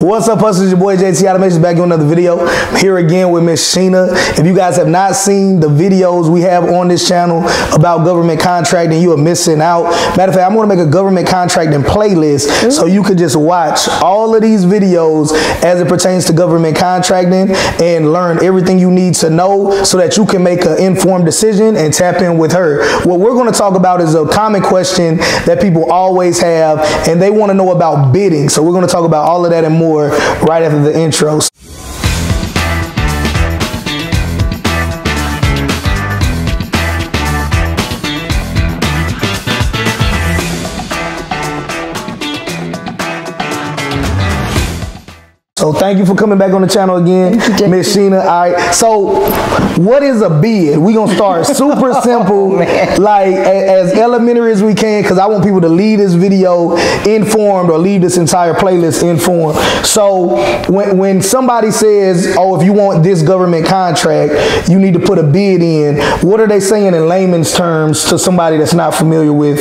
What's up, hustlers? Your boy JT Automation back in another video. I'm here again with Miss Sheena. If you guys have not seen the videos we have on this channel about government contracting, you are missing out. Matter of fact, I'm going to make a government contracting playlist so you could just watch all of these videos as it pertains to government contracting and learn everything you need to know so that you can make an informed decision and tap in with her. What we're going to talk about is a common question that people always have and they want to know about bidding. So we're going to talk about all of that and more more right after the intros. So thank you for coming back on the channel again, Miss Sheena. All right. So what is a bid? We gonna start super simple, oh, like as elementary as we can, because I want people to leave this video informed or leave this entire playlist informed. So when when somebody says, "Oh, if you want this government contract, you need to put a bid in," what are they saying in layman's terms to somebody that's not familiar with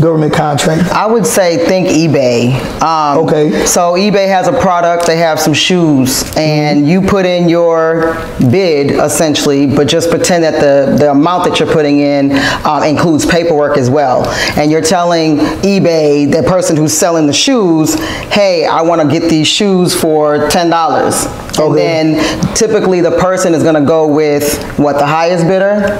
government contract? I would say think eBay. Um, okay. So eBay has a product. They have some shoes and you put in your bid essentially, but just pretend that the, the amount that you're putting in um, includes paperwork as well. And you're telling eBay, the person who's selling the shoes, hey, I want to get these shoes for $10. Okay. And then typically the person is going to go with what the highest bidder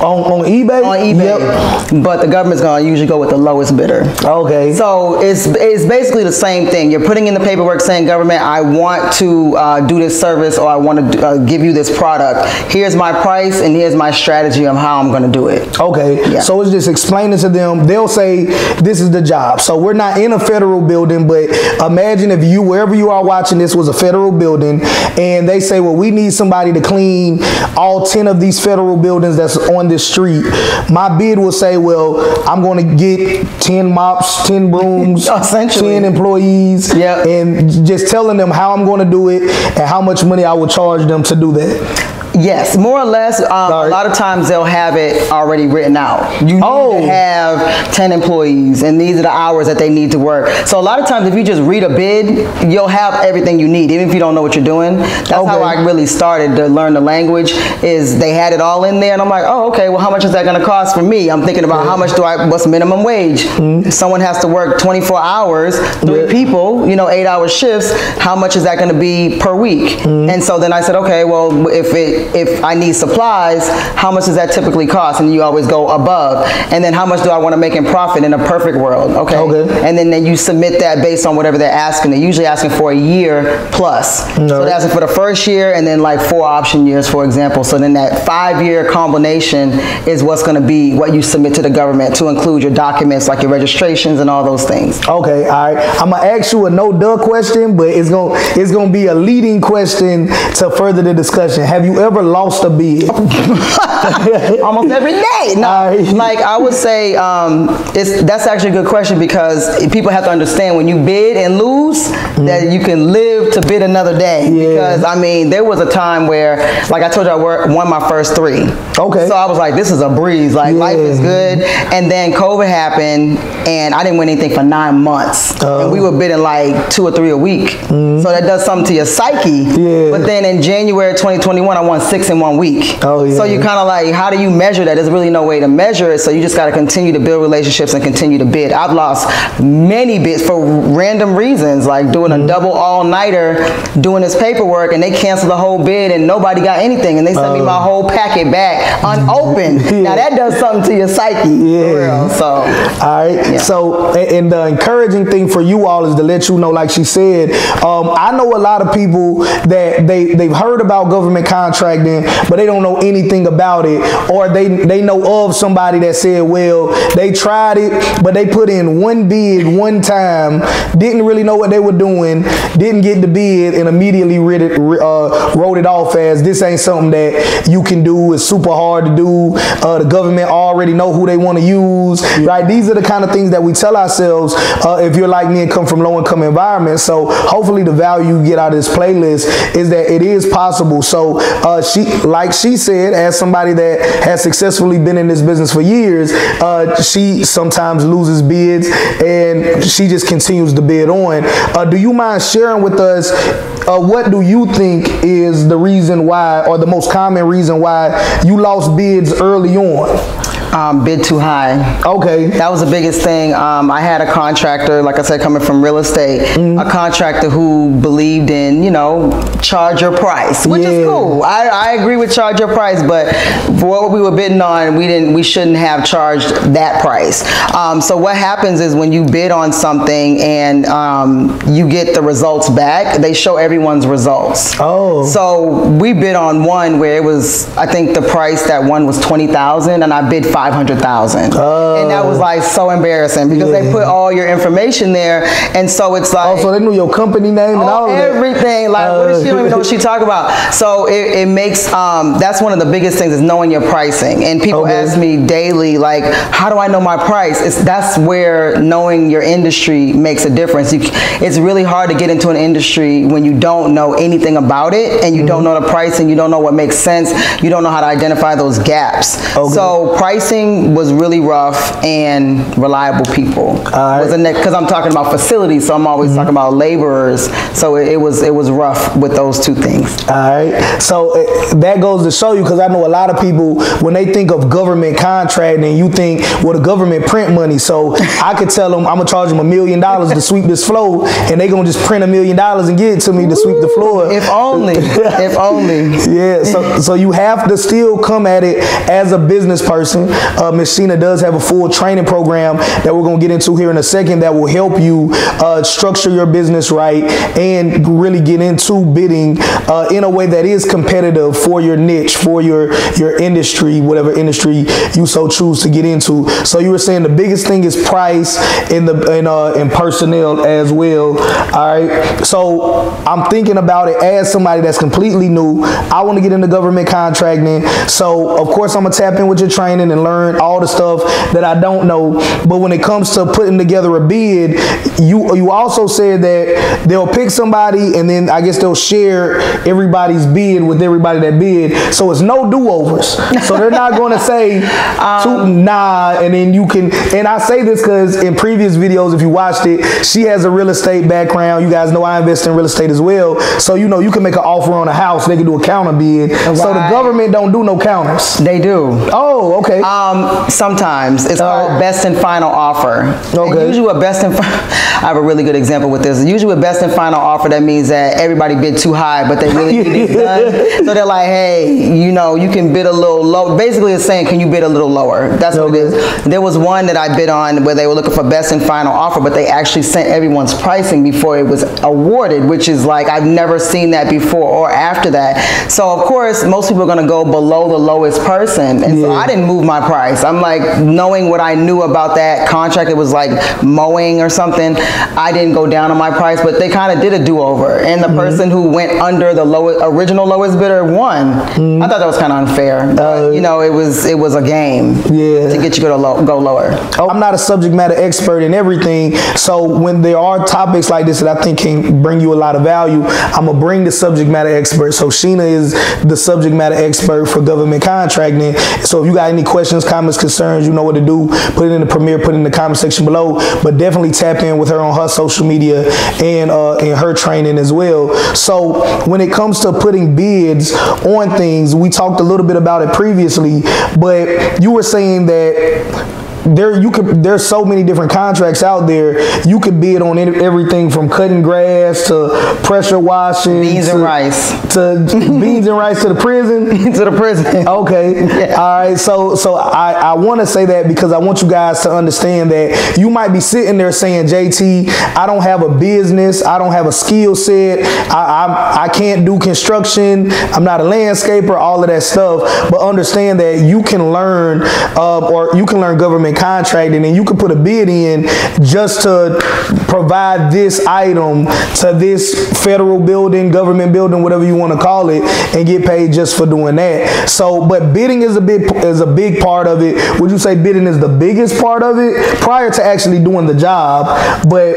on, on eBay? On eBay. Yep. But the government's going to usually go with the lowest bidder. Okay. So it's, it's basically the same thing. You're putting in the paperwork saying, government, I want to uh, do this service or I want to uh, give you this product. Here's my price and here's my strategy of how I'm going to do it. Okay. Yeah. So it's just explaining to them. They'll say, this is the job. So we're not in a federal building, but imagine if you, wherever you are watching this was a federal building and they say, well, we need somebody to clean all 10 of these federal buildings that's on on this street, my bid will say, well, I'm going to get 10 mops, 10 brooms, 10 employees, yep. and just telling them how I'm going to do it and how much money I will charge them to do that. Yes, more or less. Um, a lot of times they'll have it already written out. You need oh. to have 10 employees, and these are the hours that they need to work. So a lot of times, if you just read a bid, you'll have everything you need, even if you don't know what you're doing. That's okay. how I really started to learn the language. Is they had it all in there, and I'm like, oh, okay. Well, how much is that going to cost for me? I'm thinking about yeah. how much do I? What's minimum wage? Mm-hmm. Someone has to work 24 hours, three yeah. people, you know, eight-hour shifts. How much is that going to be per week? Mm-hmm. And so then I said, okay, well, if it if I need supplies, how much does that typically cost? And you always go above. And then how much do I want to make in profit in a perfect world? Okay. okay. And then, then you submit that based on whatever they're asking. They're usually asking for a year plus. No. So they're asking for the first year and then like four option years, for example. So then that five year combination is what's going to be what you submit to the government to include your documents like your registrations and all those things. Okay. All right. I'm going to ask you a no duh question, but it's gonna it's going to be a leading question to further the discussion. Have you ever lost a bid? Almost every day. No, like I would say, um, it's that's actually a good question because people have to understand when you bid and lose mm-hmm. that you can live to bid another day. Yeah. Because I mean, there was a time where, like I told you, I won my first three. Okay. So I was like, this is a breeze. Like yeah. life is good. And then COVID happened, and I didn't win anything for nine months. And we oh. were bidding like two or three a week. Mm-hmm. So that does something to your psyche. Yeah. But then in January 2021, I won six in one week. Oh yeah. So you kind of like, how do you measure that? There's really no way to measure it. So you just got to continue to build relationships and continue to bid. I've lost many bids for random reasons, like doing a mm-hmm. double all nighter, doing this paperwork, and they canceled the whole bid and nobody got anything, and they sent me my oh. whole packet back unopened. Yeah. Now that does something to your psyche. Yeah. So. All right. Yeah. So and the encouraging thing for you all is to let you know, like she said, um, I know a lot of people that they they've heard about government contracting, but they don't know anything about it, or they they know of somebody that said, well, they tried it, but they put in one bid one time, didn't really know what they were doing, didn't get the bid, and immediately read it, uh, wrote it off as this ain't something that you can do. It's super hard to do. Uh, the government already know who they want to use, yeah. right? These are the kind of things that we tell ourselves uh, if you're like me and come from low income environments. So hopefully the value you get out of this playlist is that it is possible. So uh, she, like she said, as somebody that has successfully been in this business for years, uh, sometimes loses bids and she just continues to bid on. Uh, do you you mind sharing with us uh, what do you think is the reason why, or the most common reason why you lost bids early on? Um, bid too high. Okay. That was the biggest thing. Um, I had a contractor, like I said, coming from real estate, mm-hmm. a contractor who believed in, you know, charge your price, which yeah. is cool. I, I agree with charge your price, but for what we were bidding on, we didn't, we shouldn't have charged that price. Um, so what happens is when you bid on something and um, you get the results back, they show everyone's results. Oh. So we bid on one where it was, I think the price that one was twenty thousand, and I bid five 500,000. Oh. And that was like so embarrassing because yeah. they put all your information there. And so it's like. Oh, so they knew your company name and all, everything. Like, uh, what is she even know what she talk about. So it, it makes, um, that's one of the biggest things is knowing your pricing. And people okay. ask me daily, like, how do I know my price? It's, that's where knowing your industry makes a difference. You, it's really hard to get into an industry when you don't know anything about it and you mm-hmm. don't know the pricing, you don't know what makes sense, you don't know how to identify those gaps. Okay. So pricing pricing was really rough and reliable people. Because I'm talking about facilities, so I'm always mm-hmm. talking about laborers. So it, it, was it was rough with those two things. All right. So it, that goes to show you, because I know a lot of people when they think of government contracting, you think well the government print money. So I could tell them I'm gonna charge them a million dollars to sweep this floor, and they gonna just print a million dollars and give it to me to sweep the floor. If only. if only. Yeah. So so you have to still come at it as a business person uh. Sheena does have a full training program that we're going to get into here in a second that will help you uh, structure your business right and really get into bidding uh, in a way that is competitive for your niche, for your, your industry, whatever industry you so choose to get into. So you were saying the biggest thing is price in the in, uh, in personnel as well. All right. So I'm thinking about it as somebody that's completely new. I want to get into government contracting. So of course I'm gonna tap in with your training and learn all the stuff that I don't know. But when it comes to putting together a bid, you you also said that they'll pick somebody and then I guess they'll share everybody's bid with everybody that bid. So it's no do-overs. So they're not going to say um, nah, and then you can. And I say this because in previous videos, if you watched it, she has a real estate background. You guys know I invest in real estate as well. So you know you can make an offer on a house. They can do a counter bid. Right. So the government don't do no counters. They do. Oh, okay. Um, um, sometimes it's called best and final offer. And usually, a best and I have a really good example with this. Usually, a best and final offer that means that everybody bid too high, but they really need it done. So they're like, hey, you know, you can bid a little low. Basically, it's saying, can you bid a little lower? That's okay. what it is. There was one that I bid on where they were looking for best and final offer, but they actually sent everyone's pricing before it was awarded, which is like I've never seen that before or after that. So of course, most people are going to go below the lowest person, and yeah. so I didn't move my price. I'm like, knowing what I knew about that contract, it was like mowing or something. I didn't go down on my price, but they kind of did a do-over. And the mm-hmm. person who went under the lowest, original lowest bidder won. Mm-hmm. I thought that was kind of unfair. Uh, you know, it was it was a game yeah. to get you to go, low, go lower. Oh, I'm not a subject matter expert in everything, so when there are topics like this that I think can bring you a lot of value, I'm gonna bring the subject matter expert. So Sheena is the subject matter expert for government contracting. So if you got any questions, questions, comments, concerns, you know what to do. Put it in the premiere, put it in the comment section below. But definitely tap in with her on her social media and uh, in her training as well. So when it comes to putting bids on things, we talked a little bit about it previously, but you were saying that there you could there's so many different contracts out there. You could bid on everything from cutting grass to pressure washing, beans to, and rice, to beans and rice to the prison, to the prison. Okay, yeah. all right. So so I I want to say that because I want you guys to understand that you might be sitting there saying, JT, I don't have a business, I don't have a skill set, I I, I can't do construction, I'm not a landscaper, all of that stuff. But understand that you can learn uh, or you can learn government contracting and you could put a bid in just to provide this item to this federal building, government building, whatever you want to call it, and get paid just for doing that. So, but bidding is a big is a big part of it. Would you say bidding is the biggest part of it prior to actually doing the job? But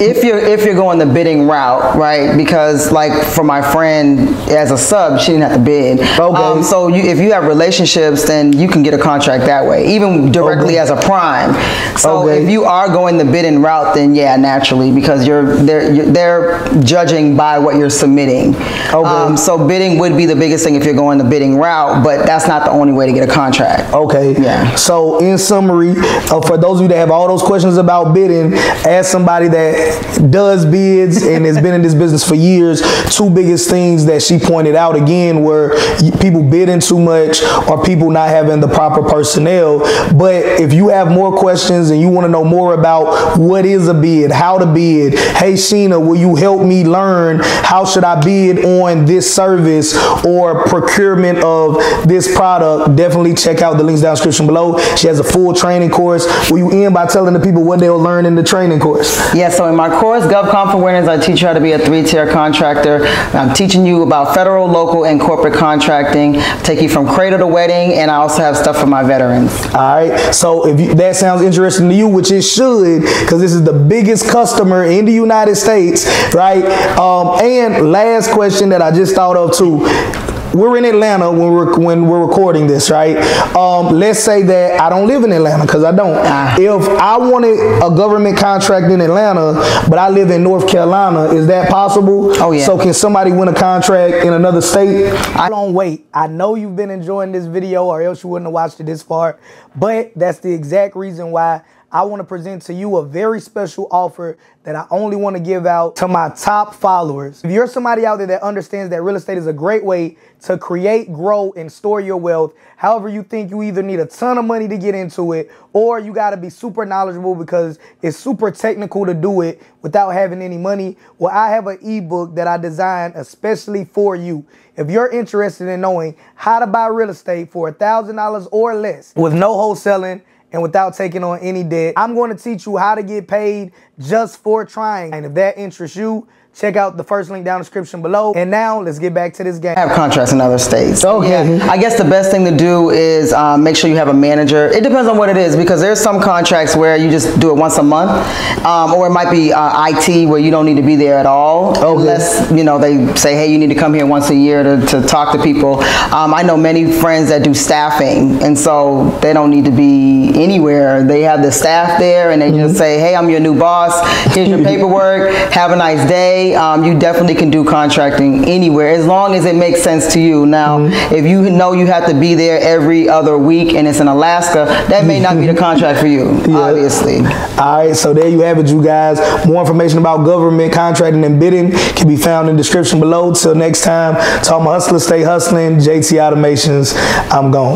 if you're if you're going the bidding route, right? Because like for my friend as a sub, she didn't have to bid. Okay. Um, so you, if you have relationships, then you can get a contract that way, even directly okay. as a prime. So okay. if you are going the bidding route, then yeah, yeah, naturally, because you're they're you're, they're judging by what you're submitting. Okay. Um, so bidding would be the biggest thing if you're going the bidding route, but that's not the only way to get a contract. Okay. Yeah. So in summary, uh, for those of you that have all those questions about bidding, ask somebody that does bids and has been in this business for years. Two biggest things that she pointed out again were people bidding too much or people not having the proper personnel. But if you have more questions and you want to know more about what is a bid, how to bid, hey Sheena, will you help me learn how should I bid on this service or procurement of this product? Definitely check out the links down the description below. She has a full training course. Will you end by telling the people what they'll learn in the training course? Yeah, so in my course, GovCon for Winners, I teach you how to be a three-tier contractor. I'm teaching you about federal, local, and corporate contracting. take you from cradle to wedding, and I also have stuff for my veterans. All right. So if you, that sounds interesting to you, which it should, because this is the biggest customer in the United States, right? Um, and last question that I just thought of too we're in Atlanta when we're when we're recording this, right? Um, let's say that I don't live in Atlanta because I don't. Ah. If I wanted a government contract in Atlanta, but I live in North Carolina, is that possible? Oh yeah. So can somebody win a contract in another state? I don't wait. I know you've been enjoying this video, or else you wouldn't have watched it this far. But that's the exact reason why I want to present to you a very special offer that I only want to give out to my top followers. If you're somebody out there that understands that real estate is a great way to create, grow, and store your wealth, however you think you either need a ton of money to get into it or you got to be super knowledgeable because it's super technical to do it without having any money, well, I have an ebook that I designed especially for you. If you're interested in knowing how to buy real estate for $1,000 or less with no wholesaling, and without taking on any debt. I'm going to teach you how to get paid just for trying. And if that interests you, Check out the first link down the description below. And now let's get back to this game. I have contracts in other states. Okay. Yeah, I guess the best thing to do is um, make sure you have a manager. It depends on what it is because there's some contracts where you just do it once a month, um, or it might be uh, IT where you don't need to be there at all, okay. unless you know they say, hey, you need to come here once a year to, to talk to people. Um, I know many friends that do staffing, and so they don't need to be anywhere. They have the staff there, and they mm -hmm. just mm-hmm. say, hey, I'm your new boss. Here's your paperwork. Have a nice day um, you definitely can do contracting anywhere as long as it makes sense to you. Now, mm-hmm. if you know you have to be there every other week and it's in Alaska, that may not be the contract for you, yeah. obviously. All right, so there you have it, you guys. More information about government contracting and bidding can be found in the description below. Till next time, talk my hustlers, stay hustling. JT Automations, I'm gone.